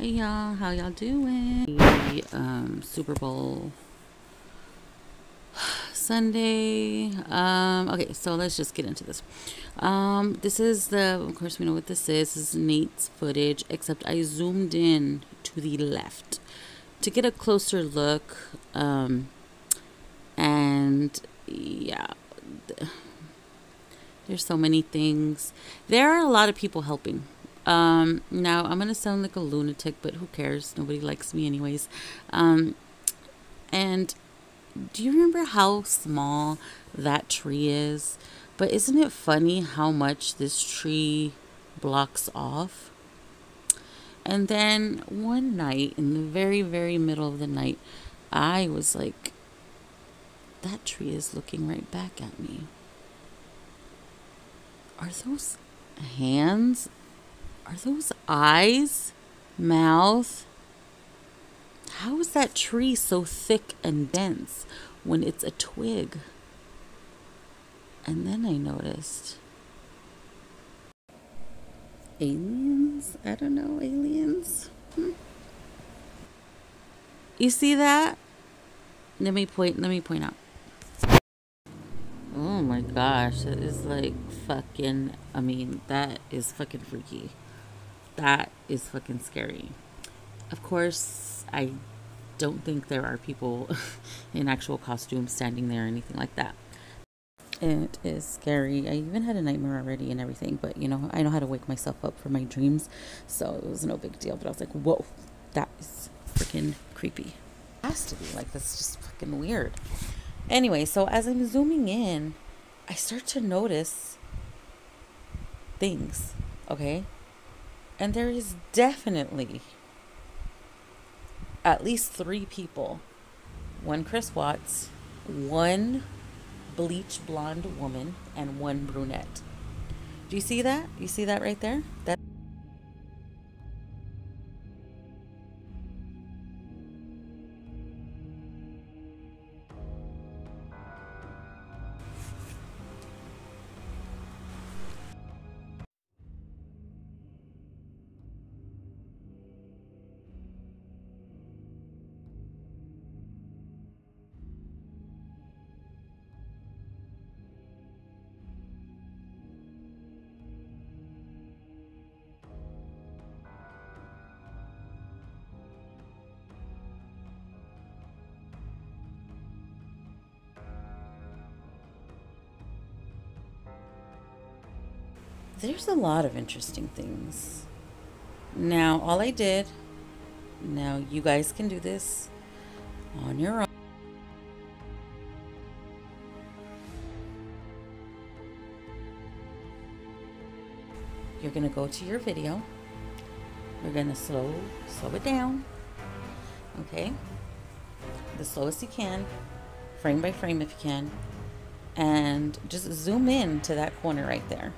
Hey y'all, how y'all doing? Um, Super Bowl Sunday. Um, okay, so let's just get into this. Um, this is the, of course, we know what this is. This is Nate's footage, except I zoomed in to the left to get a closer look. Um, and yeah, there's so many things. There are a lot of people helping. Um, now I'm gonna sound like a lunatic, but who cares? Nobody likes me anyways. Um, and do you remember how small that tree is? But isn't it funny how much this tree blocks off? And then one night, in the very, very middle of the night, I was like, that tree is looking right back at me. Are those hands? Are those eyes? Mouth? How is that tree so thick and dense when it's a twig? And then I noticed aliens? I don't know, aliens? Hmm. You see that? Let me point let me point out. Oh my gosh, that is like fucking I mean, that is fucking freaky. That is fucking scary. Of course, I don't think there are people in actual costumes standing there or anything like that. It is scary. I even had a nightmare already and everything, but you know, I know how to wake myself up for my dreams, so it was no big deal. But I was like, whoa, that is freaking creepy. It has to be like that's just fucking weird. Anyway, so as I'm zooming in, I start to notice things, okay? And there is definitely at least three people one Chris Watts, one bleach blonde woman, and one brunette. Do you see that? You see that right there? That there's a lot of interesting things. Now, all I did, now you guys can do this on your own. You're going to go to your video. You're going to slow, slow it down. Okay? The slowest you can, frame by frame if you can. And just zoom in to that corner right there.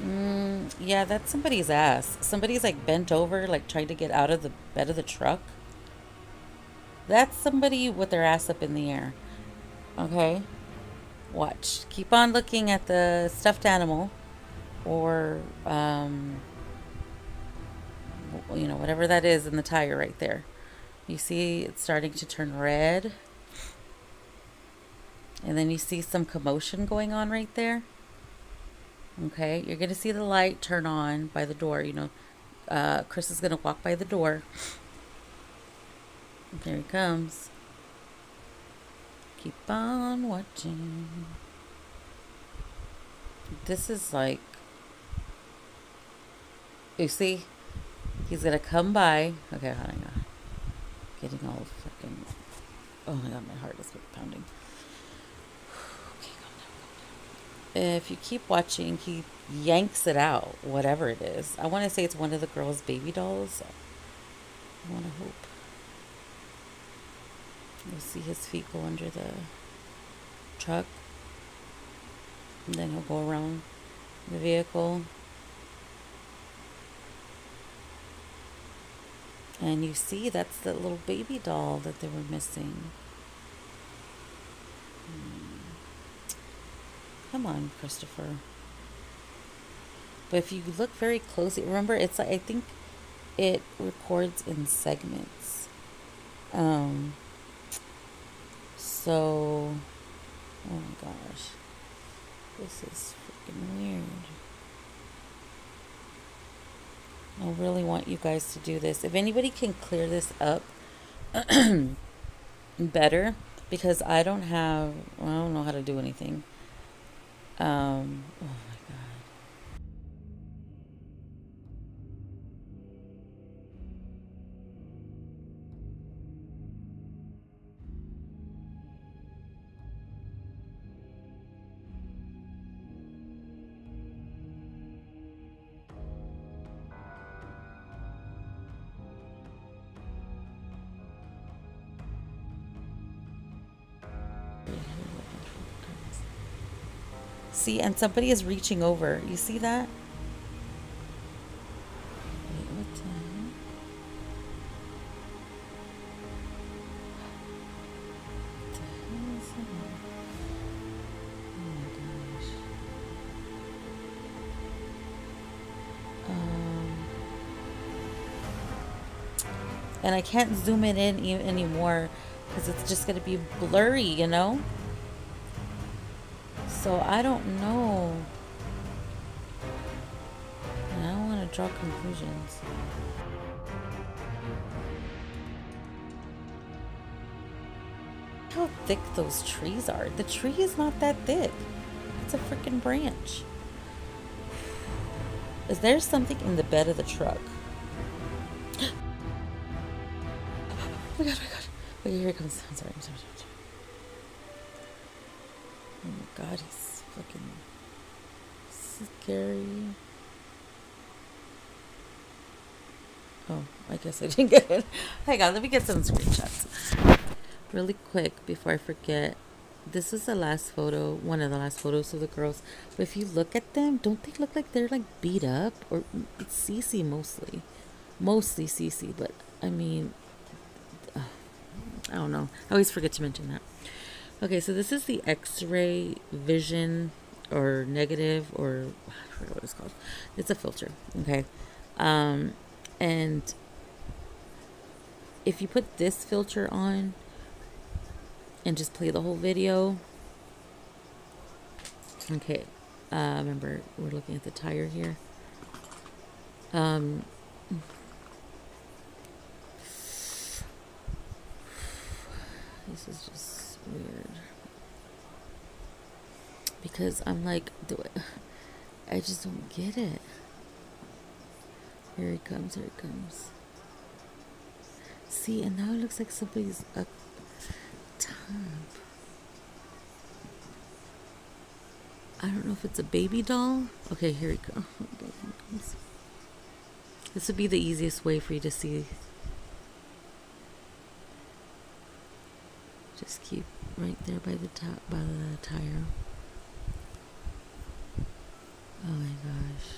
Mm, yeah, that's somebody's ass. Somebody's like bent over, like trying to get out of the bed of the truck. That's somebody with their ass up in the air. Okay? Watch. Keep on looking at the stuffed animal or, um, you know, whatever that is in the tire right there. You see it's starting to turn red. And then you see some commotion going on right there. Okay, you're gonna see the light turn on by the door. You know, uh, Chris is gonna walk by the door. There he comes. Keep on watching. This is like, you see, he's gonna come by. Okay, hang on. Getting all fucking. Oh my god, my heart is pounding. If you keep watching, he yanks it out, whatever it is. I want to say it's one of the girl's baby dolls. I want to hope. You'll see his feet go under the truck. And then he'll go around the vehicle. And you see that's the little baby doll that they were missing. Come on, Christopher. But if you look very closely, remember it's like I think it records in segments. Um so oh my gosh. This is freaking weird. I really want you guys to do this. If anybody can clear this up better, because I don't have, I don't know how to do anything. Um, oh See, and somebody is reaching over. You see that? Oh. Um, and I can't zoom it in anymore because it's just going to be blurry, you know? So I don't know. And I don't want to draw conclusions. How thick those trees are. The tree is not that thick. It's a freaking branch. Is there something in the bed of the truck? oh my god, oh my god. Okay, here it comes. I'm sorry, I'm sorry, I'm sorry. God, he's fucking scary. Oh, I guess I didn't get it. Hang on, let me get some screenshots. Really quick before I forget. This is the last photo, one of the last photos of the girls. But if you look at them, don't they look like they're like beat up? Or it's Cece mostly. Mostly Cece, but I mean, I don't know. I always forget to mention that. Okay, so this is the X-ray vision or negative or I forget what it's called. It's a filter. Okay, um, and if you put this filter on and just play the whole video. Okay, uh, remember we're looking at the tire here. Um, this is just weird because I'm like, do it. I just don't get it. Here it comes. Here it comes. See, and now it looks like somebody's up top. I don't know if it's a baby doll. Okay, here we go. This would be the easiest way for you to see. Just keep right there by the top, by the tire. Oh my gosh.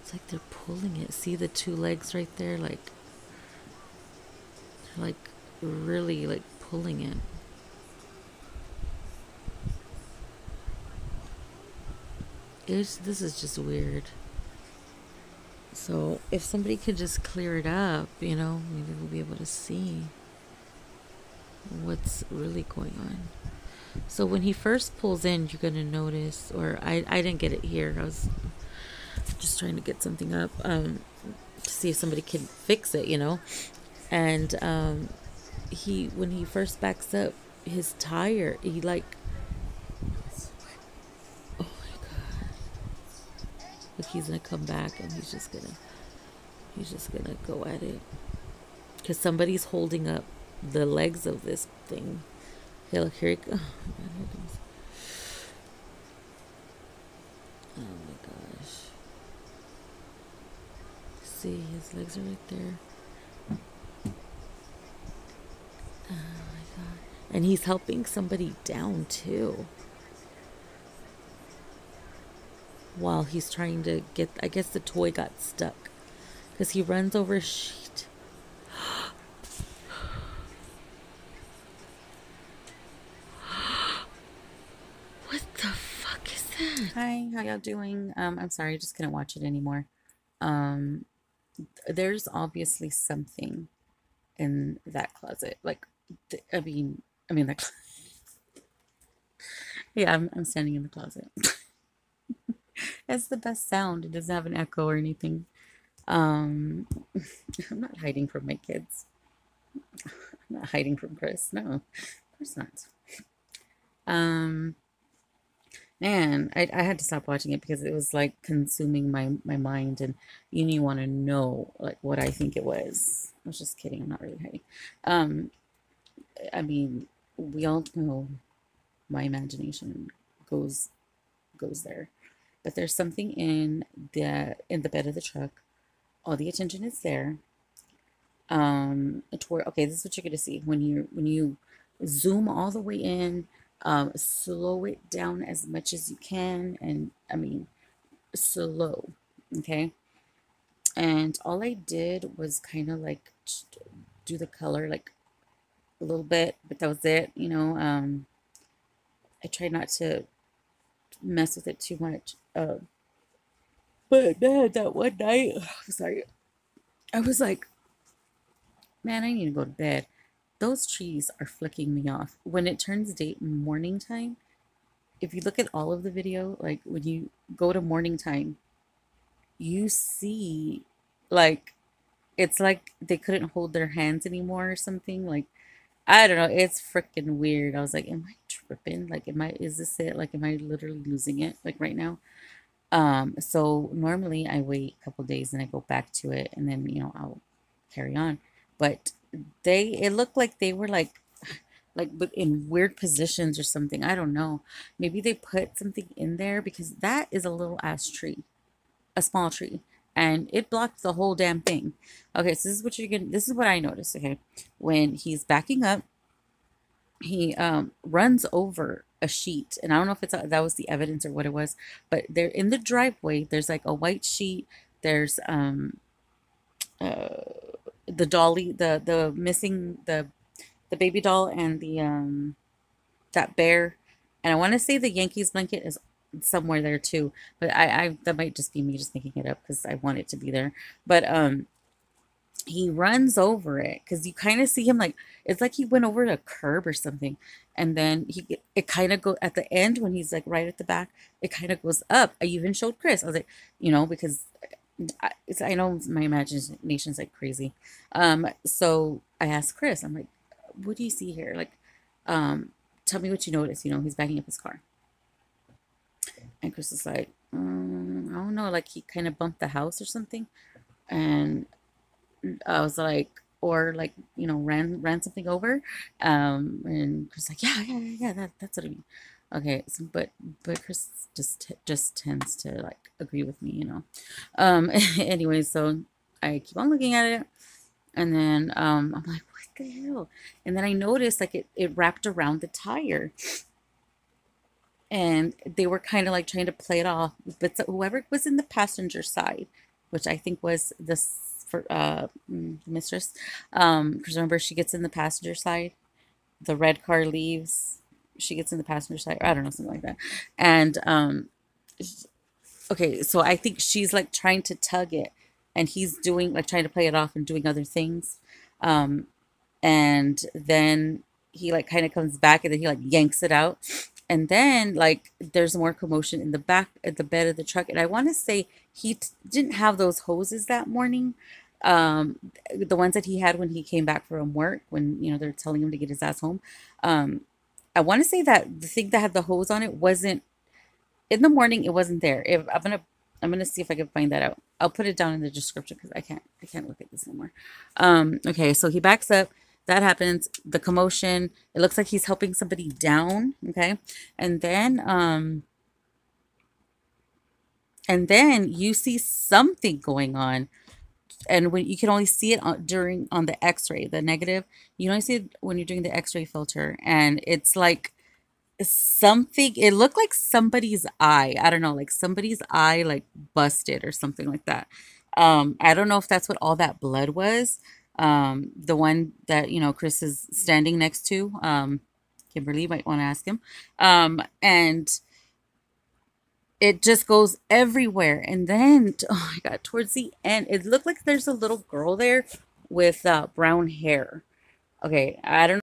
It's like they're pulling it. See the two legs right there? Like, they're like really like pulling it. It's, this is just weird. So if somebody could just clear it up, you know, maybe we'll be able to see what's really going on. So when he first pulls in, you're gonna notice, or I, I didn't get it here. I was just trying to get something up um, to see if somebody can fix it, you know. And um, he, when he first backs up, his tire, he like, oh my god, like he's gonna come back and he's just gonna, he's just gonna go at it, because somebody's holding up the legs of this thing. Okay, look here. He, here it comes. Oh my gosh. See, his legs are right there. Oh my god. And he's helping somebody down too. While he's trying to get, I guess the toy got stuck. Because he runs over a sheet. What the fuck is that? Hi, how y'all doing? Um, I'm sorry, I just couldn't watch it anymore. Um, there's obviously something in that closet. Like, th- I mean, I mean, that. yeah, I'm, I'm standing in the closet. It's the best sound. It doesn't have an echo or anything. Um, I'm not hiding from my kids. I'm not hiding from Chris. No, of course not. Um, man, I, I had to stop watching it because it was like consuming my my mind, and you need want to know like what I think it was. I was just kidding. I'm not really hiding. Um, I mean, we all know my imagination goes goes there, but there's something in the in the bed of the truck. All the attention is there. Um, toward okay, this is what you're gonna see when you when you zoom all the way in um, slow it down as much as you can and i mean slow okay and all i did was kind of like do the color like a little bit but that was it you know um i tried not to mess with it too much uh, but man that one night i'm sorry i was like man i need to go to bed those trees are flicking me off. When it turns day morning time, if you look at all of the video, like when you go to morning time, you see like it's like they couldn't hold their hands anymore or something. Like I don't know, it's freaking weird. I was like, am I tripping? Like am I is this it? Like am I literally losing it like right now? Um so normally I wait a couple days and I go back to it and then, you know, I'll carry on. But they it looked like they were like like but in weird positions or something. I don't know. Maybe they put something in there because that is a little ass tree a small tree and it blocked the whole damn thing. Okay so this is what you're gonna this is what i noticed okay? When he's backing up he um runs over a sheet and i don't know if it's a, that was the evidence or what it was but they're in the driveway there's like a white sheet there's um uh the dolly, the the missing the the baby doll and the um that bear, and I want to say the Yankees blanket is somewhere there too, but I I that might just be me just making it up because I want it to be there, but um he runs over it because you kind of see him like it's like he went over a curb or something and then he it kind of go at the end when he's like right at the back it kind of goes up i even showed chris i was like you know because I, I know my imagination's like crazy. Um, so I asked Chris, I'm like, what do you see here? Like, um, tell me what you notice. You know, he's backing up his car. And Chris is like, um, I don't know, like he kind of bumped the house or something. And I was like, or like, you know, ran ran something over. Um, and Chris like, yeah, yeah, yeah, that, that's what I mean. Okay, so, but but Chris just just tends to like agree with me, you know. Um, anyway, so I keep on looking at it, and then um, I'm like, what the hell? And then I noticed like it it wrapped around the tire, and they were kind of like trying to play it off. But so whoever was in the passenger side, which I think was this for uh mm, mistress, um, because remember she gets in the passenger side, the red car leaves she gets in the passenger side. I don't know, something like that. And um, okay, so I think she's like trying to tug it, and he's doing like trying to play it off and doing other things. Um, and then he like kind of comes back and then he like yanks it out and then like there's more commotion in the back at the bed of the truck and i want to say he t- didn't have those hoses that morning um the ones that he had when he came back from work when you know they're telling him to get his ass home um i want to say that the thing that had the hose on it wasn't in the morning it wasn't there. If i'm gonna i'm gonna see if i can find that out. I'll put it down in the description because i can't i can't look at this anymore. Um okay so he backs up. That happens. The commotion. It looks like he's helping somebody down okay? And then um and then you see something going on and when you can only see it on, during on the x-ray the negative you only see it when you're doing the x-ray filter. And it's like something it looked like somebody's eye. I don't know like somebody's eye like busted or something like that. Um i don't know if that's what all that blood was. Um the one that you know chris is standing next to um kimberly might want to ask him. Um and it just goes everywhere. And then oh my god towards the end it looked like there's a little girl there with uh, brown hair. Okay i don't